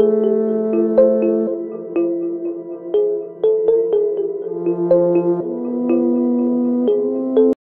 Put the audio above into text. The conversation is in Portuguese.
Música